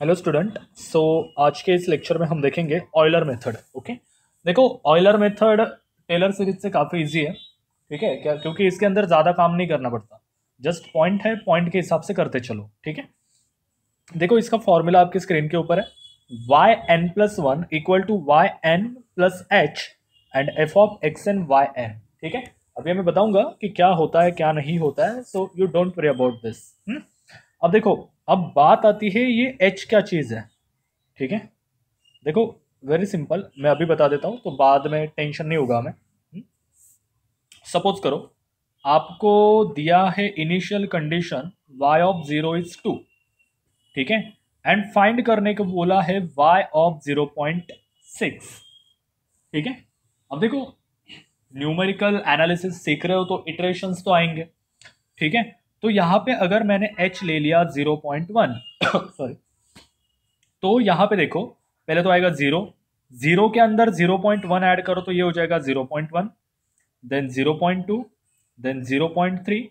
Hello student so आज के इस लेक्चर में हम देखेंगे ऑयलर मेथड ओके देखो ऑयलर मेथड टेलर सीरीज़ से काफ़ी इजी है, ठीक है? क्या, क्योंकि इसके अंदर ज़्यादा काम नहीं करना पड़ता। जस्ट पॉइंट है पॉइंट के हिसाब से करते चलो, ठीक है? देखो, इसका फॉर्मूला आपकी स्क्रीन के ऊपर है। Y n plus one equal to y n plus h and f of x n y n ठीक है? अभी मैं बताऊँगा कि क्या होता है, क्या नहीं होता है so you don't worry about this अब देखो अब बात आती है ये एच क्या चीज़ है? ठीक है? देखो वेरी सिंपल मैं अभी बता देता हूँ तो बाद में टेंशन नहीं होगा हमें। Suppose hmm? करो, आपको दिया है initial condition y of zero is two ठीक है? एंड फाइंड करने को बोला है y of zero point six ठीक है? अब देखो न्यूमेरिकल एनालिसिस सीख रहे हो तो इटरेशंस तो आएँगे, ठीक है? तो यहाँ पे अगर मैंने एच ले लिया ज़ीरो पॉइंट वन सॉरी तो यहाँ पे देखो, पहले तो आएगा ज़ीरो ज़ीरो के अंदर ज़ीरो पॉइंट वन एड करो तो ये हो जाएगा zero point one then zero point two then zero point three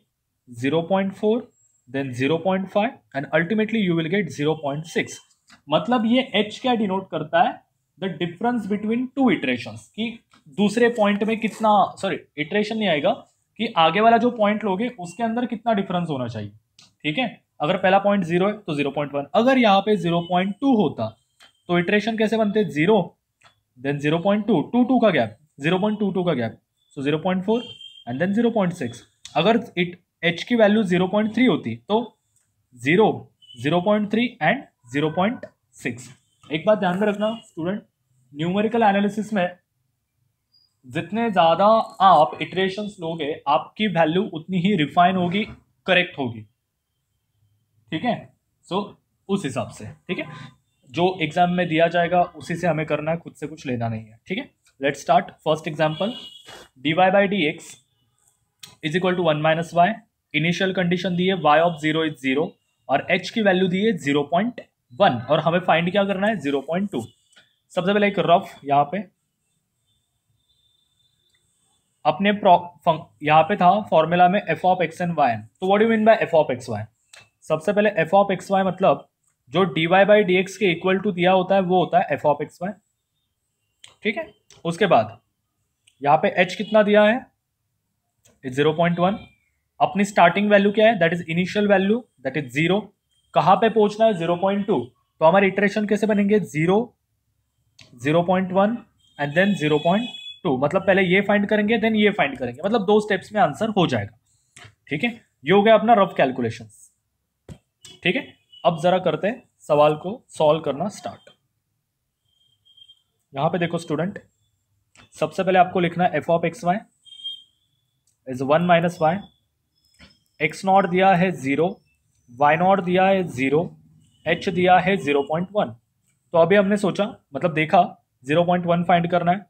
zero point four then zero point five and ultimately you will get zero point six मतलब ये h क्या denote करता है? The difference between two iteration कि दूसरे point में कितना sorry iteration नहीं आएगा कि आगे वाला जो पॉइंट लोगे, उसके अंदर कितना डिफरेंस होना चाहिए। ठीक है? अगर पहला पॉइंट ज़ीरो है तो ज़ीरो पॉइंट वन अगर यहाँ पे ज़ीरो पॉइंट टू होता तो इटरेशन कैसे बनते? Zero then zero point two two two का gap zero point two two का gap so zero point four and then zero point six अगर इट एच की वैल्यू ज़ीरो पॉइंट थ्री होती तो zero zero point three and zero point six एक बात ध्यान में रखना स्टूडेंट न्यूमेरिकल एनालिसिस में जितने ज़्यादा आप इटरेशंस लोगे, आपकी वैल्यू उतनी ही रिफाइन होगी करेक्ट होगी। ठीक है? सो उस हिसाब से, ठीक है? जो एग्ज़ाम में दिया जाएगा, उसी से हमें करना है, खुद से कुछ लेना नहीं है, ठीक है? Let start first example d y by d x is equal to one minus y initial condition दी है y of zero is zero और एच की वैल्यू दी है ज़ीरो पॉइंट वन और हमें फाइंड क्या करना है? ज़ीरो पॉइंट टू सबसे पहले एक रफ यहाँ पे अपने यहाँ पे था फॉर्मूला में f of x and y n तो what you mean by f of x y सबसे पहले एफ़ ऑफ़ एक्स वाई मतलब जो d y by d x के इक्वल टू दिया होता है, वो होता है एफ़ ऑफ़ एक्स वाई ठीक है? उसके बाद यहाँ पे एच कितना दिया है? ज़ीरो पॉइंट वन अपनी स्टार्टिंग वैल्यू क्या है? That is initial value that is zero कहाँ पे पहुँचना है? ज़ीरो पॉइंट टू तो हमारे इटरेशन कैसे बनेंगे? Zero zero point one and then zero point two मतलब पहले ये फाइंड करेंगे देन ये फाइंड करेंगे। मतलब दो स्टेप्स में आंसर हो जाएगा। ठीक है? ये हो गया अपना रफ कैलकुलेशन ठीक है? अब जरा करते हैं सवाल को सॉल्व करना स्टार्ट यहाँ पे देखो स्टूडेंट सबसे पहले आपको लिखना है f of x y is one minus y x not दिया है ज़ीरो वाई नॉट दिया है ज़ीरो एच दिया है ज़ीरो पॉइंट वन तो अभी हमने सोचा मतलब देखा ज़ीरो पॉइंट वन फाइंड करना है।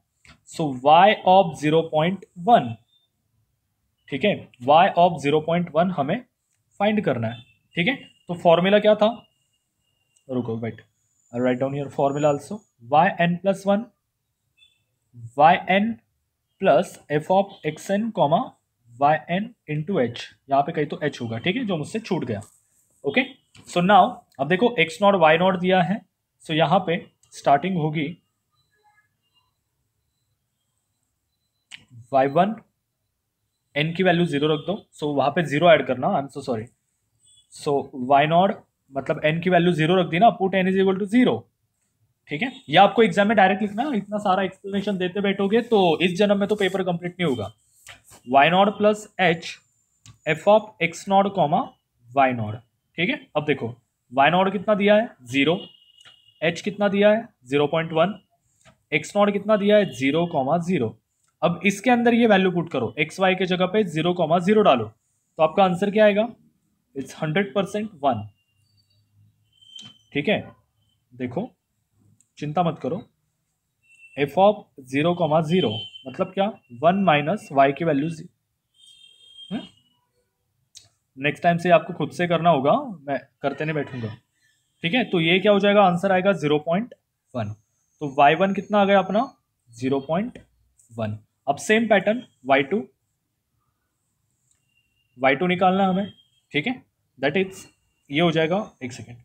So y of zero point one ठीक है? y of zero point one हमें फाइंड करना है। ठीक है? तो फॉर्मूला क्या था? रुको wait write down here formula also y n plus one y n plus f of x n comma y n into h यहाँ पे कहीं तो एच होगा, ठीक है? जो मुझसे छूट गया। ओके सो नाउ अब देखो एक्स नॉट वाई नॉट दिया है। सो so, यहाँ पे स्टार्टिंग होगी वाई वन एन की वैल्यू ज़ीरो रख दो। सो so, वहाँ पे ज़ीरो ऐड करना। I am so sorry so y not मतलब एन की वैल्यू ज़ीरो रख दी ना put n is equal to zero ठीक है? या आपको एग्ज़ाम में डायरेक्ट लिखना इतना सारा एक्सप्लेनेशन देते बैठोगे तो इस जन्म में तो पेपर कंप्लीट नहीं होगा। Y not plus h f of x not comma y not ठीक है? अब देखो वाई नॉट कितना दिया है? ज़ीरो एच कितना दिया है? Zero point one x not कितना दिया है? ज़ीरो कॉमा ज़ीरो अब इसके अंदर ये वैल्यू पुट करो. एक्स वाई के जगह पे ज़ीरो कॉमा ज़ीरो डालो. तो आपका आंसर क्या आएगा? इट्स हंड्रेड परसेंट वन ठीक है? देखो, चिंता मत करो. F of zero comma zero मतलब क्या? वन माइनस वाई की वैल्यू नेक्स्ट टाइम से आपको खुद से करना होगा. मैं करते नहीं बैठूँगा. ठीक है? तो ये क्या हो जाएगा? आंसर आएगा ज़ीरो पॉइंट वन तो वाई वन कितना आ गया अपना? ज़ीरो पॉइंट वन अब same pattern y two y two निकालना हमें, ठीक है? दैट इज़ ये हो जाएगा एक सेकेंड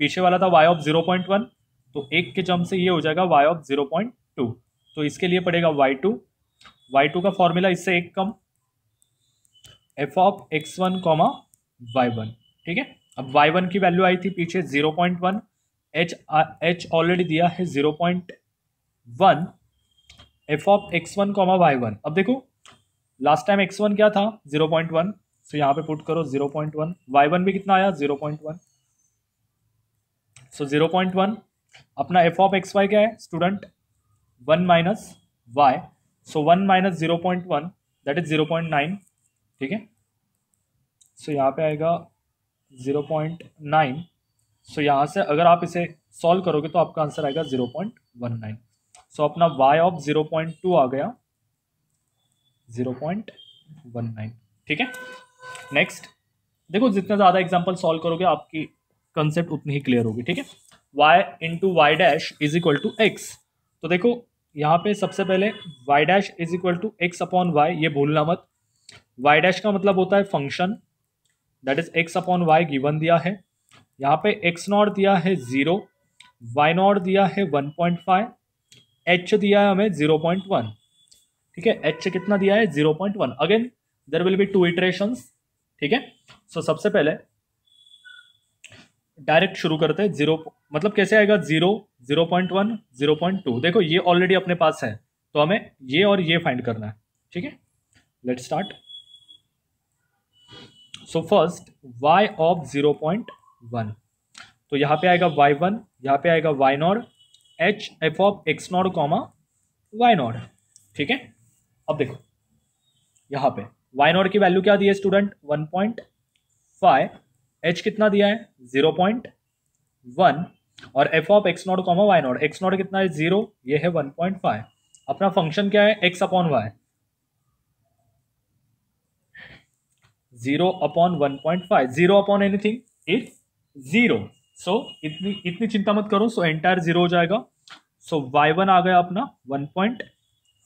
पीछे वाला था y of zero point one तो एक के जम से ये हो जाएगा y of zero point two तो इसके लिए पड़ेगा वाई टू वाई टू का फॉर्मूला इससे एक कम f of x one comma y one ठीक है? अब वाई वन की वैल्यू आई थी पीछे zero point one h h already दिया है zero point one f of x one comma y one अब देखो लास्ट टाइम एक्स वन क्या था? ज़ीरो पॉइंट वन सो यहाँ पे पुट करो zero point one y one भी कितना आया? Zero point one so zero point one अपना एफ़ ऑफ़ एक्स वाई क्या है? Student one minus y so one minus zero point one that is zero point nine ठीक है? सो यहाँ पे आएगा ज़ीरो पॉइंट नाइन सो यहाँ से अगर आप इसे सॉल्व करोगे तो आपका आंसर आएगा zero point one nine so अपना y of zero point two आ गया। ज़ीरो पॉइंट वन नाइन ठीक है? नेक्स्ट देखो जितना ज़्यादा एग्ज़ाम्पल सॉल्व करोगे, आपकी कंसेप्ट उतनी ही क्लियर होगी, ठीक है? Y into y dash is equal to x तो देखो, यहाँ पे सबसे पहले y dash is equal to x upon y ये भूलना मत। वाई डैश का मतलब होता है function that is x upon y given दिया है। यहाँ पे एक्स नॉट दिया है ज़ीरो वाई नॉट दिया है वन पॉइंट फाइव एच दिया है हमें ज़ीरो पॉइंट वन ठीक है? एच कितना दिया है? Zero point one again there will be two iterations ठीक है? सो सबसे पहले डायरेक्ट शुरू करते हैं। ज़ीरो मतलब कैसे आएगा? Zero zero point one zero point two देखो, ये ऑलरेडी अपने पास है। तो हमें ये और ये फाइंड करना है। ठीक है? Let start so first y of zero point one तो यहाँ पे आएगा वाई वन यहाँ पे आएगा y not. H f of x not comma y not. ठीक है? अब देखो, यहाँ पे y नॉट की वैल्यू क्या दी है student one point five h कितना दिया है? ज़ीरो पॉइंट वन और f of x not comma y not x not कितना है? ज़ीरो ये है वन पॉइंट फाइव अपना फ़ंक्शन क्या है? X upon y zero upon one point five zero upon anything is zero so so, इतनी इतनी चिंता मत करो सो एंटायर ज़ीरो हो जाएगा। सो वाई वन आ गया अपना वन पॉइंट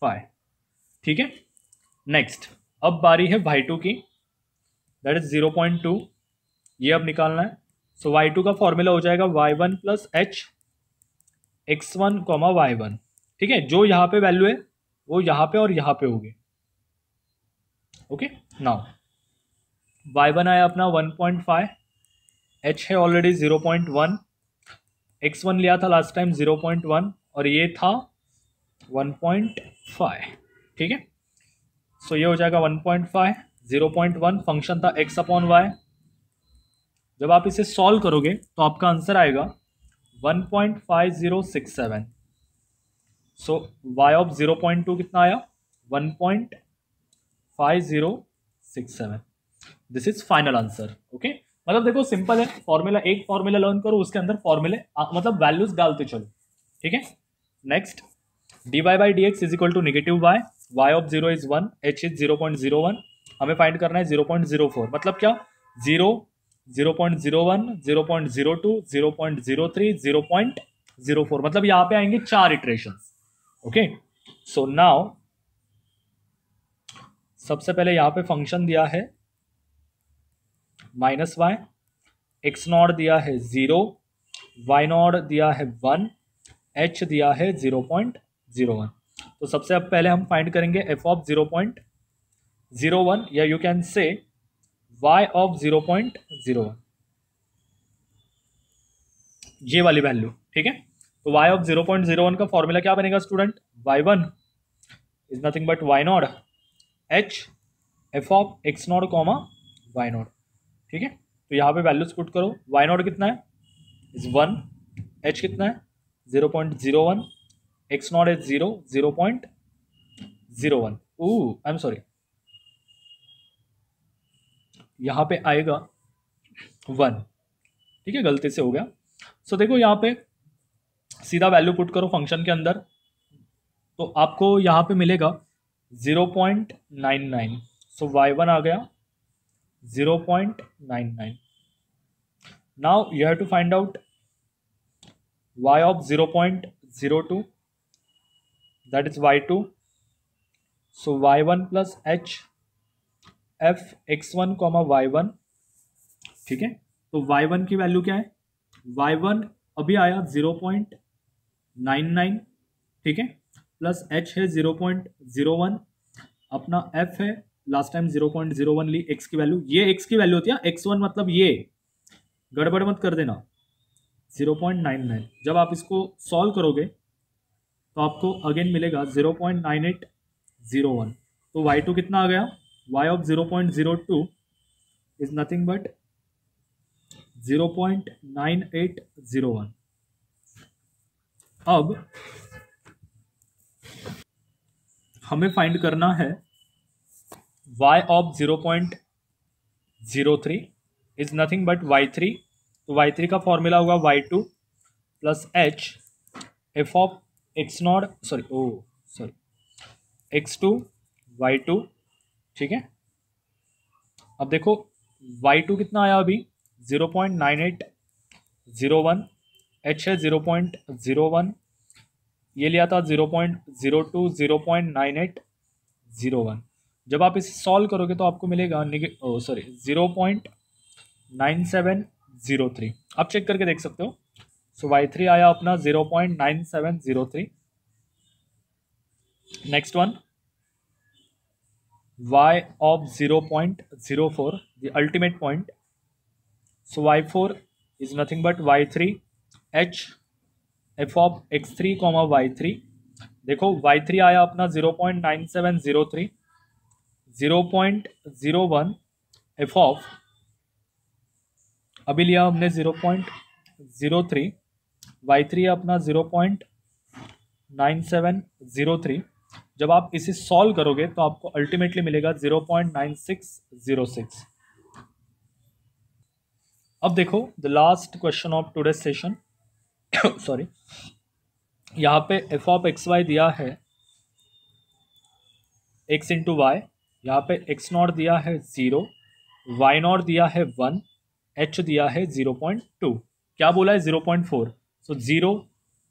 फाइव ठीक है? नेक्स्ट अब बारी है वाई टू की। That is zero point two ये अब निकालना है। सो वाई टू का फॉर्मूला हो जाएगा y one plus h x one comma y one ठीक है? जो यहाँ पे वैल्यू है वो यहाँ पे और यहाँ पे होगी। ओके नाउ वाई वन आया अपना वन पॉइंट फाइव एच है already zero point one x one लिया था last time zero point one और ये था वन पॉइंट फाइव ठीक है? सो ये हो जाएगा one point five zero point one function था एक्स अपॉन वाई जब आप इसे सॉल्व करोगे तो आपका आंसर आएगा one point five zero six seven so Y of zero point two कितना आया? One point five zero six seven this is final answer okay मतलब देखो सिंपल है फॉर्मूला एक फॉर्मूला लर्न करो, उसके अंदर फॉर्मूले मतलब वैल्यूज़ डालते चलो, ठीक है? Next d y by d x is equal to negative y y of zero is one h is zero point zero one हमें फाइंड करना है ज़ीरो पॉइंट ज़ीरो फोर मतलब क्या? Zero zero point zero one zero point zero two zero point zero three zero point zero four मतलब यहाँ पे आएँगे चार इटरेशन ओके सो नाउ सबसे पहले यहाँ पे फ़ंक्शन दिया है माइनस वाई एक्स नॉट दिया है ज़ीरो वाई नॉट दिया है वन एच दिया है ज़ीरो पॉइंट ज़ीरो वन तो सबसे अब पहले हम फाइंड करेंगे f of zero point zero one या you can say y of zero point zero one ये वाली वैल्यू ठीक है? तो y of zero point zero one का फॉर्मूला क्या बनेगा student y one is nothing but y not h f of x not comma y not ठीक है? तो यहाँ पे वैल्यूज़ पुट करो। वाई नॉट कितना है? इज़ वन एच कितना है? Zero point zero one x not is zero zero point zero one oh I am sorry यहाँ पे आएगा वन ठीक है? गलती से हो गया। सो so, देखो यहाँ पे सीधा वैल्यू पुट करो फ़ंक्शन के अंदर। तो आपको यहाँ पे मिलेगा zero point nine nine so y one आ गया। 0.99 now you have to find out y of 0.02 that is y2 so y1 plus h, f x1 comma y one ठीक है? तो y1 की वैल्यू क्या है? वाई वन अभी आया zero point nine nine ठीक है? प्लस एच है ज़ीरो पॉइंट ज़ीरो वन अपना एफ़ है last time zero point zero one ली एक्स की वैल्यू ये एक्स की वैल्यू होती है एक्स वन मतलब ये। गड़बड़ मत कर देना। ज़ीरो पॉइंट नाइन नाइन जब आप इसको सॉल्व करोगे तो आपको अगेन मिलेगा zero point nine eight zero one तो वाई टू कितना आ गया? Y of zero point zero two is nothing but zero point nine eight zero one अब हमें फाइंड करना है y of zero point zero three is nothing but y three तो y three का formula होगा y two plus h f of x not sorry oh sorry x two y two ठीक है? अब देखो वाई टू कितना आया अभी? Zero point nine eight zero one h है ज़ीरो पॉइंट ज़ीरो वन ये लिया था zero point zero two zero point nine eight zero one जब आप इसे सॉल्व करोगे तो आपको मिलेगा sorry zero point nine seven zero three आप चेक करके देख सकते हो। सो वाई थ्री आया अपना zero point nine seven zero three next one y of zero point zero four y of 0.04 the ultimate point so y4 is nothing but y3 h, f of x3 comma y3 देखो y3 आया अपना 0.9703 zero point zero one f of अभी लिया हमने zero point zero three y three अपना zero point nine seven zero three जब आप इसे सॉल्व करोगे तो आपको अल्टीमेटली मिलेगा zero point nine six zero six अब देखो the last question of today session sorry यहाँ पे एफ़ ऑफ़ एक्स वाई दिया है एक्स इंटू वाई यहाँ पे एक्स नॉट दिया है ज़ीरो वाई नॉट दिया है वन एच दिया है ज़ीरो पॉइंट टू क्या बोला है zero point four so zero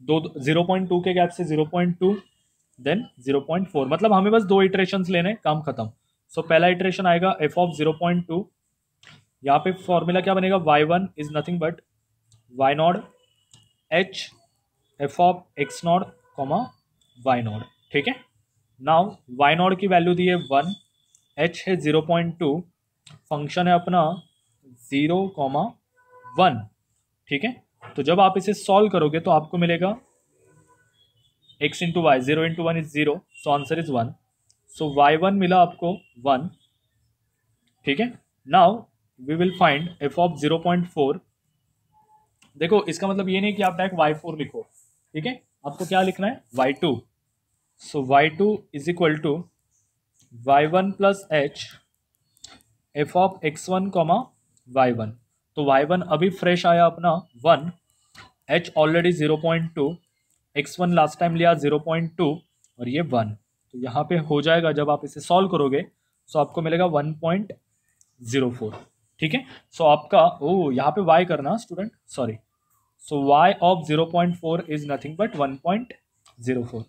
दो ज़ीरो पॉइंट टू के गैप से zero point two then zero point four मतलब हमें बस दो इटरेशन लेने काम खत्म। सो so, पहला इटरेशन आएगा f of zero point two यहाँ पे फॉर्मूला क्या बनेगा? Y one is nothing but y not h f of x not comma y not. ठीक है? नाउ वाई नॉट की वैल्यू दी है वन एच है ज़ीरो पॉइंट टू फ़ंक्शन है अपना ज़ीरो कॉमा वन ठीक है? तो जब आप इसे सॉल्व करोगे तो आपको मिलेगा x into y zero into one is zero so answer is one so y one मिला आपको वन ठीक है? Now we will find f of zero point four देखो, इसका मतलब ये नहीं कि आप डायरेक्ट वाई फोर लिखो, ठीक है? आपको क्या लिखना है? Y two so y two is equal to y one plus h f of x one comma y one तो वाई वन अभी फ्रेश आया अपना one h already zero point two x one last time लिया zero point two और ये one तो यहाँ पे हो जाएगा जब आप इसे सॉल्व करोगे तो आपको मिलेगा वन पॉइंट ज़ीरो फोर ठीक है? सो आपका, ओ, यहाँ पे वाई करना student sorry so y of zero point four is nothing but one point zero four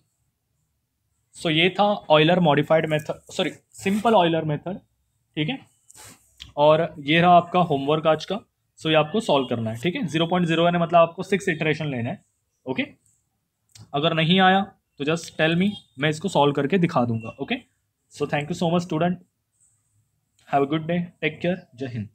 so ये था Euler modified method sorry simple Euler method ठीक है? और ये रहा आपका होमवर्क आज का। सो ये आपको सॉल्व करना है, ठीक है? ज़ीरो पॉइंट ज़ीरो मतलब आपको सिक्स इटरेशन लेना है ओके अगर नहीं आया तो जस्ट टेल मी मैं इसको सॉल्व करके दिखा दूँगा okay so thank you so much student have a good day take care जय हिंद